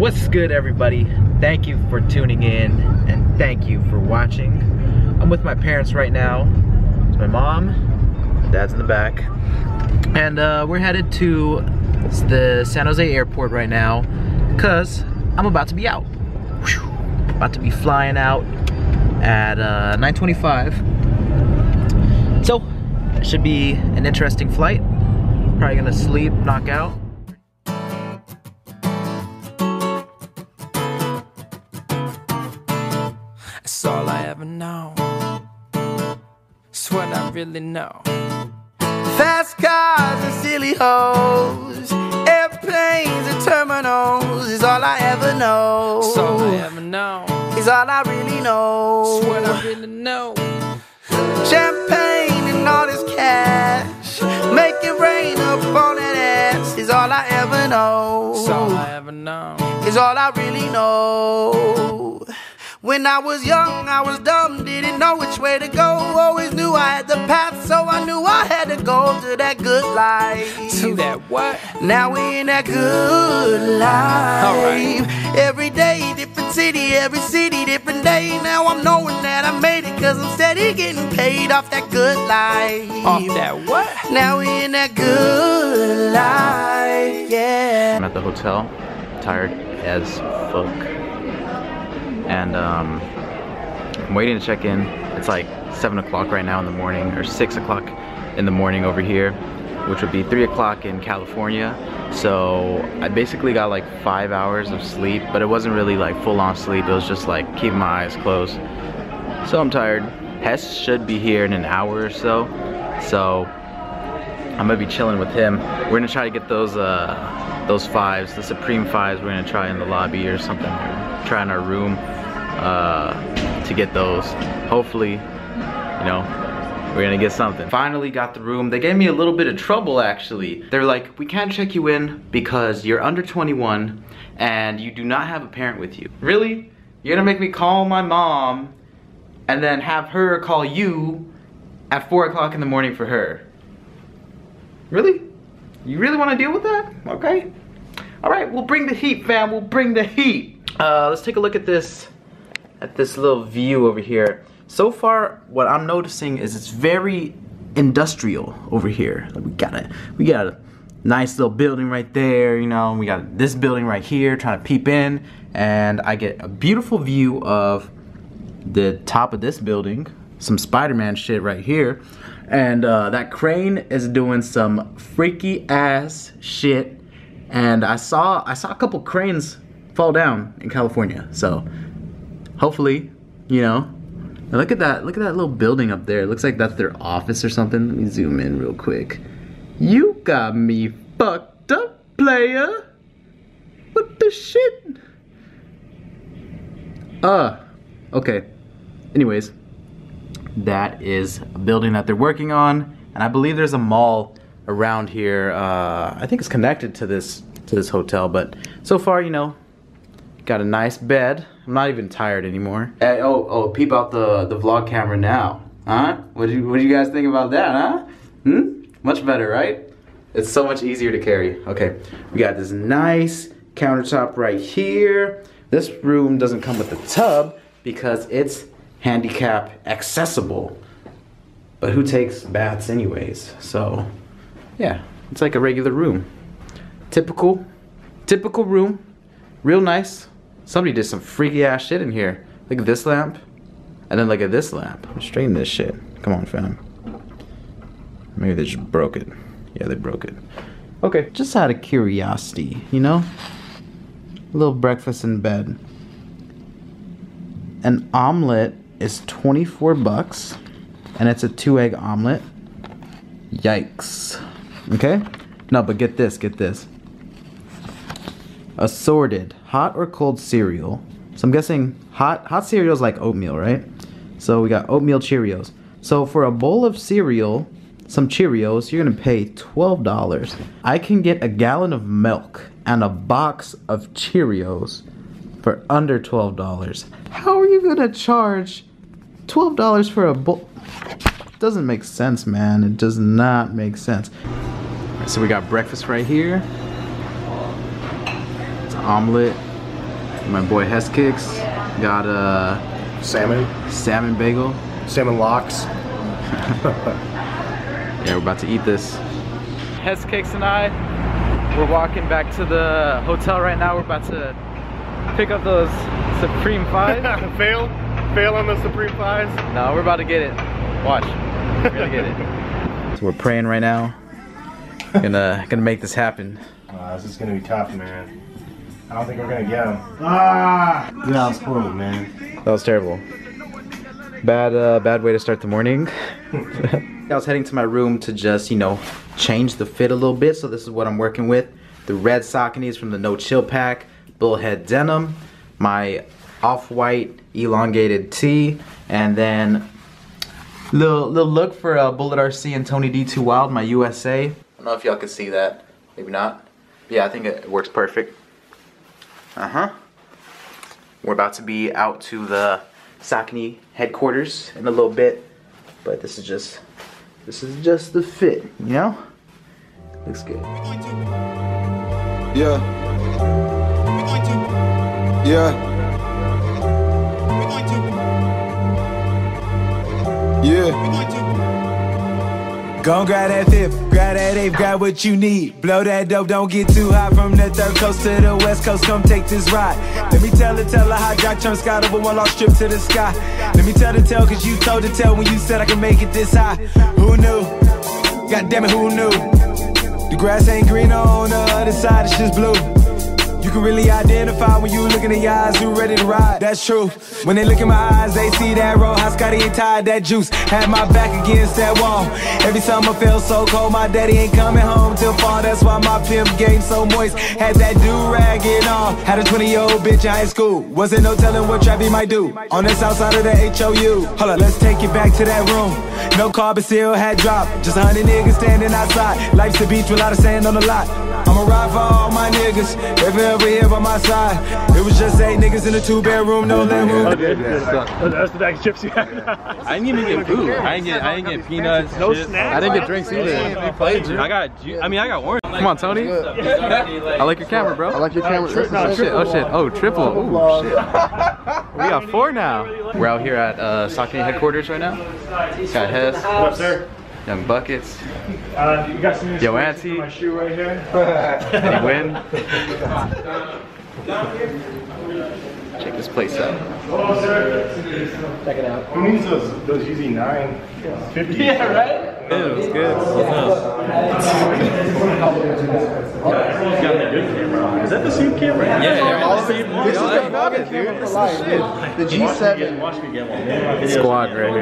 What's good everybody? Thank you for tuning in and thank you for watching. I'm with my parents right now. It's my mom, dad's in the back. And uh, we're headed to the San Jose airport right now because I'm about to be out. Whew. About to be flying out at uh, 9.25. So, it should be an interesting flight. Probably gonna sleep, knock out. All I ever know. It's what I really know. Fast cars and silly hoes, airplanes and terminals is all I ever know. That's all I ever know. Is all I really know. It's what I really know. Champagne and all this cash, make it rain up on that ass is all I ever know. It's all I ever know. is all I really know. When I was young, I was dumb, didn't know which way to go. Always knew I had the path, so I knew I had to go to that good life. To that what? Now we in that good life. Alright. Every day, different city, every city, different day. Now I'm knowing that I made it, cause I'm steady getting paid off that good life. Off that what? Now we in that good life, yeah. I'm at the hotel, tired as fuck. And um, I'm waiting to check in. It's like 7 o'clock right now in the morning, or 6 o'clock in the morning over here, which would be 3 o'clock in California. So I basically got like 5 hours of sleep, but it wasn't really like full on sleep. It was just like keeping my eyes closed. So I'm tired. Hess should be here in an hour or so. So I'm gonna be chilling with him. We're gonna try to get those uh, those fives, the Supreme fives. We're gonna try in the lobby or something. Try in our room uh, to get those. Hopefully, you know, we're gonna get something. Finally got the room. They gave me a little bit of trouble actually. They're like, we can't check you in because you're under 21 and you do not have a parent with you. Really? You're gonna make me call my mom and then have her call you at four o'clock in the morning for her. Really? You really want to deal with that? Okay. All right, we'll bring the heat, fam. We'll bring the heat. Uh, let's take a look at this, at this little view over here. So far, what I'm noticing is it's very industrial over here. Like, we got a, we got a nice little building right there. You know, we got this building right here, trying to peep in, and I get a beautiful view of the top of this building, some Spider-Man shit right here, and uh, that crane is doing some freaky ass shit. And I saw I saw a couple cranes fall down in California, so hopefully, you know. and look at that! Look at that little building up there. It looks like that's their office or something. Let me zoom in real quick. You got me fucked up, player. What the shit? Uh, okay. Anyways, that is a building that they're working on, and I believe there's a mall around here. Uh, I think it's connected to this to this hotel, but so far, you know, got a nice bed. I'm not even tired anymore. Hey, oh, oh, peep out the the vlog camera now, huh? What do you what do you guys think about that, huh? Hmm? Much better, right? It's so much easier to carry. Okay, we got this nice countertop right here. This room doesn't come with a tub because it's handicap accessible. But who takes baths anyways? So, yeah, it's like a regular room. Typical, typical room. Real nice. Somebody did some freaky ass shit in here. Look at this lamp. And then look at this lamp. Straighten this shit. Come on, fam. Maybe they just broke it. Yeah, they broke it. Okay, just out of curiosity, you know? A little breakfast in bed. An omelet is 24 bucks and it's a two egg omelet. Yikes. Okay? No, but get this, get this. Assorted hot or cold cereal. So I'm guessing hot hot cereal is like oatmeal, right? So we got oatmeal Cheerios. So for a bowl of cereal, some Cheerios, you're gonna pay $12. I can get a gallon of milk and a box of Cheerios for under $12. How are you gonna charge $12 for a bowl? Doesn't make sense, man. It does not make sense. So we got breakfast right here. It's omelet, My boy Hess Kicks got a Salmon, salmon bagel. salmon lox. Yeah, we're about to eat this. Hess Kicks and I, we're walking back to the hotel right now. We're about to pick up those Supreme Fives. fail, fail on the Supreme Fives. no, we're about to get it. Watch, we're gonna get it. So we're praying right now. Gonna gonna make this happen. Uh, this is gonna be tough, man. I don't think we're gonna get him. Ah, dude, that was horrible, man. That was terrible. Bad, uh, bad way to start the morning. I was heading to my room to just, you know, change the fit a little bit. So this is what I'm working with. The red Sauconys from the No Chill Pack, Bullhead Denim, my off-white elongated tee, and then little little look for uh, Bullet RC and Tony D2 Wild, my USA. I don't know if y'all can see that. Maybe not. Yeah, I think it works perfect. Uh-huh. We're about to be out to the Saucony headquarters in a little bit, but this is just this is just the fit, you know? Looks good. Yeah. Yeah. Yeah. Gon' grab that fifth, grab that eighth, grab what you need. Blow that dope, don't get too high from the third coast to the west coast. Come take this ride. Let me tell her, tell how Jack turned sky over one lost trip to the sky. Let me tell the tell, cause you told the tell when you said I can make it this high. Who knew? God damn it, who knew? The grass ain't green on the other side, it's just blue. You can really identify when you look in the eyes who ready to ride. That's true. When they look in my eyes, they see that roll. How Scotty ain't tied that juice. Had my back against that wall. Every summer felt so cold. My daddy ain't coming home till fall. That's why my pimp game so moist. Had that do rag and all. Had a 20 year old bitch in high school. Wasn't no telling what Trappy might do. On the south side of the HOU. Hold on, let's take it back to that room. No car, but still had dropped. Just a hundred niggas standing outside. Life's a beach with a lot of sand on the lot. I'ma ride for all my niggas. If you ever here by my side, it was just eight niggas in a two bedroom, no land room. That's the bag of chips you had. I didn't even get food. I didn't get I didn't get peanuts. No shit. snacks. I didn't get drinks either. I played you. I got ju- I mean I got orange. Come on, Tony. I like your camera, bro. I like your camera. Oh shit, oh shit, oh triple. Oh shit. We got four now. We're out here at uh, Saucony headquarters right now. Got Hess, What up, sir? Young Buckets, Uh, you got some new Yo, scratches Auntie. on My shoe right here. Eddie Win. Check this place out. Check it out. Who needs those? Those Yeezy 950? Yeah, right. Yeah, it was good. Is that the same camera? Yeah, yeah. This is the Nugget, dude. This is the shit. The G7 Watch me get one. Maybe my videos- squad right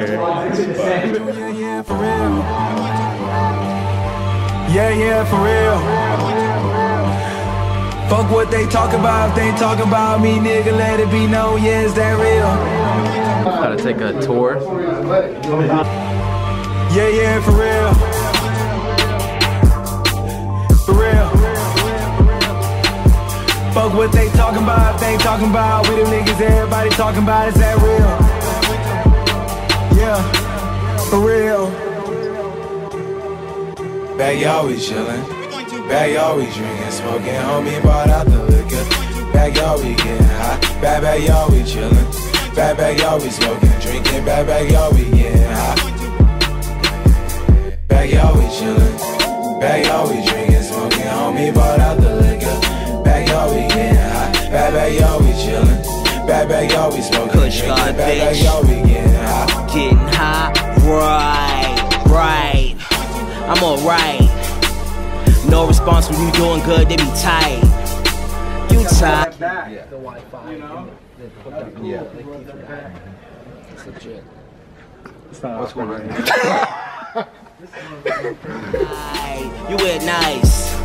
here. Yeah, yeah, for real. Yeah, yeah, for real. Fuck what they talk about, if they talking about me, nigga, let it be known, yeah, is that real? Gotta take a tour. Yeah, yeah, for real. For real. Fuck what they talking about, if they talking about, we them niggas everybody talking about, is that real? Yeah, for real. Bag always chillin', bag always drinking, smoking, homie bought out the liquor. Bag always getting high, bag bag always chillin', bag bag always smoking, drinking, bag bag always getting high. Bag always chillin', bag always drinking, smoking, homie bought out the liquor. Bag always getting high, bag bag always chillin', bag bag always smoking, Kush drinking, God, bag bag bitch. always getting high. Getting high, right, right. I'm alright. No response when you doing good, they be tight. You tight. Yeah. What's going on? You wear nice,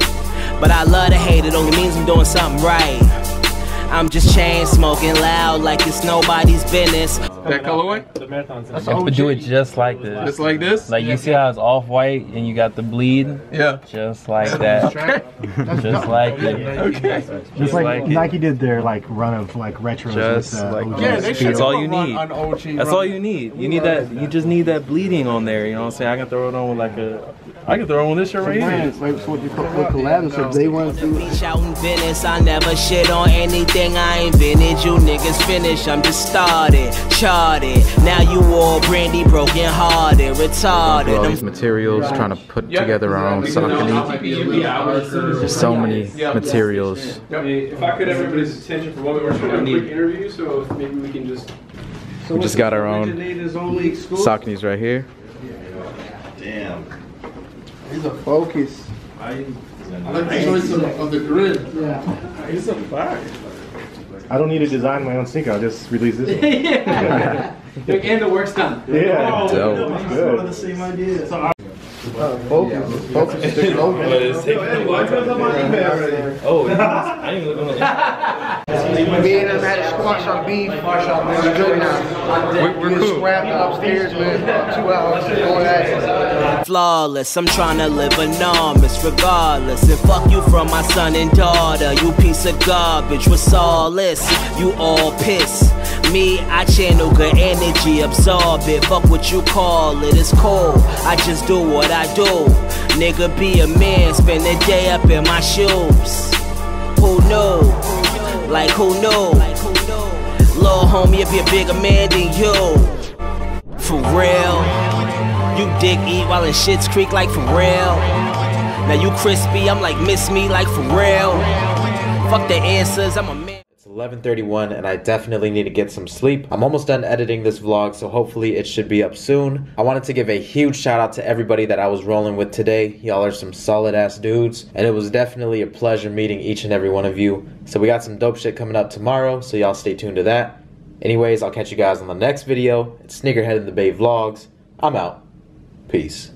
but I love to hate it. Only means I'm doing something right. I'm just chain smoking loud like it's nobody's business. That colorway? The marathon's in I'm gonna do it just like this. Just like this? Like you see how it's off white and you got the bleed, Yeah. just like that, just like it, Okay. just like it. Nike did their like run of like retros Just with uh, like- OG Yeah, they Speed. That's all you need. That's all you need. You need that. You just need that bleeding on there. You know what I'm saying? I can throw it on with like a I can throw on this shirt right here. Like so what you call what collab and stuff. They want to. Beach out in Venice, I never shit on anything I invented. You niggas finished, I'm just started, charted. Now you all brandy broken hearted, retarded. all these materials, trying to put together our own Saucony. There's so many materials. If I could have everybody's attention for one minute, we're trying to do a quick interview, so maybe we can just. We just got our own Sauconys right here. He's a focus. I like the choice of, of the grid. Yeah. It's a fire. I don't need to design my own sneaker. I'll just release this one. yeah. and the work's done. Yeah. Dope. Good. The same idea. Uh, focus. Focus. Stick logo. Oh, I didn't look on the Me and him had a squash on beef. We're good now. We're We was cool. scrapping upstairs, man. for Two hours. Going at it. flawless. I'm trying to live enormous regardless. And fuck you from my son and daughter. You piece of garbage. What's all this? You all piss. Me, I channel good energy, absorb it. Fuck what you call it, it's cold. I just do what I do. Nigga, be a man, spend the day up in my shoes. Who knew? Like who knew? Little homie, if you're a bigger man than you. For real. You dig eat while in shit's creek like for real. Now you crispy, I'm like miss me like for real. Fuck the answers, I'm a man. It's 11:31 and I definitely need to get some sleep. I'm almost done editing this vlog, so hopefully it should be up soon. I wanted to give a huge shout out to everybody that I was rolling with today. Y'all are some solid ass dudes, and it was definitely a pleasure meeting each and every one of you. So we got some dope shit coming up tomorrow, so y'all stay tuned to that. Anyways, I'll catch you guys on the next video. It's Sneakerhead in the Bay Vlogs. I'm out. Peace.